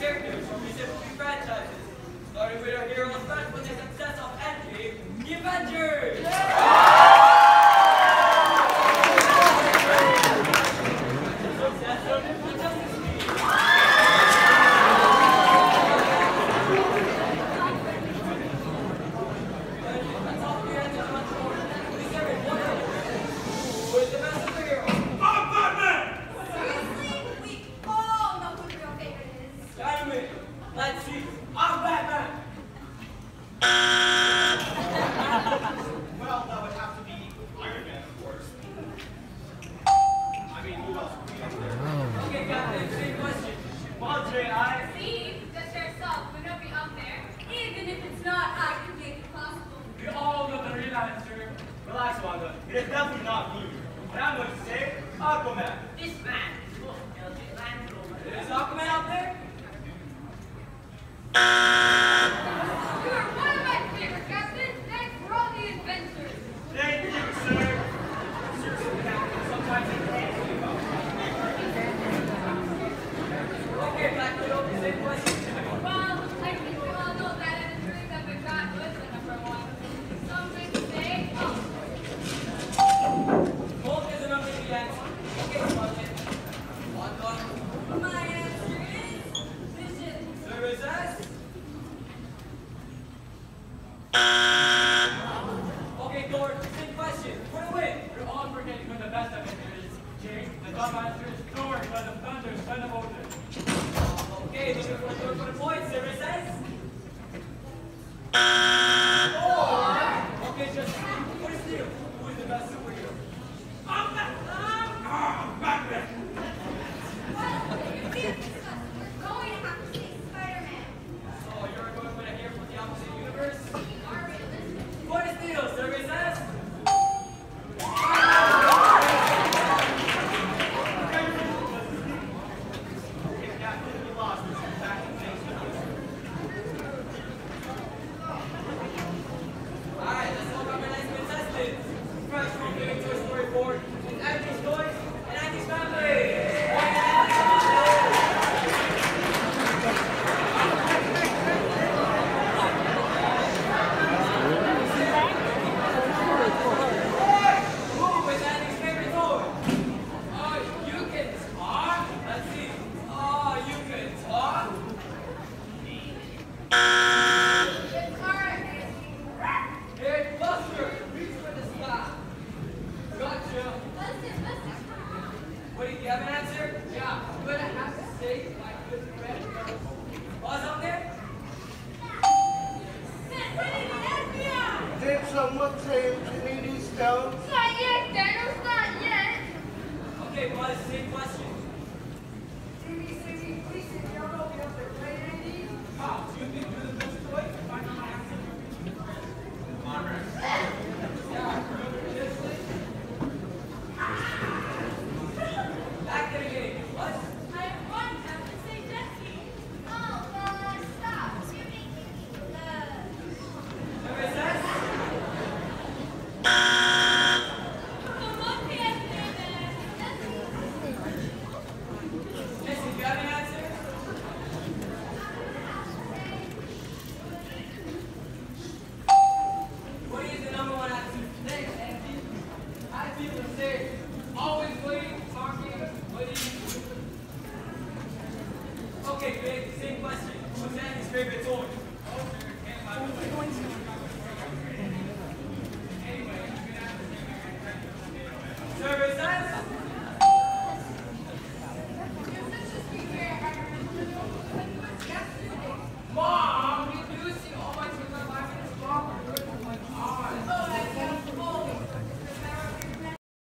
characters from these different franchises, starting with our hero on the front with the success of Endgame, the Avengers! Yeah! It is definitely not me. And I'm going to say, Aquaman. by my spirit's sword, by the thunder's son of Odin. Okay, Wait, do you have an answer? Yeah, I'm gonna have to say my good friend. Buzz up there? Did someone say these stones? Not yet, Daniel's not yet. Okay, Buzz, same question. Wait, same question. Who's that his favorite toy? Oh,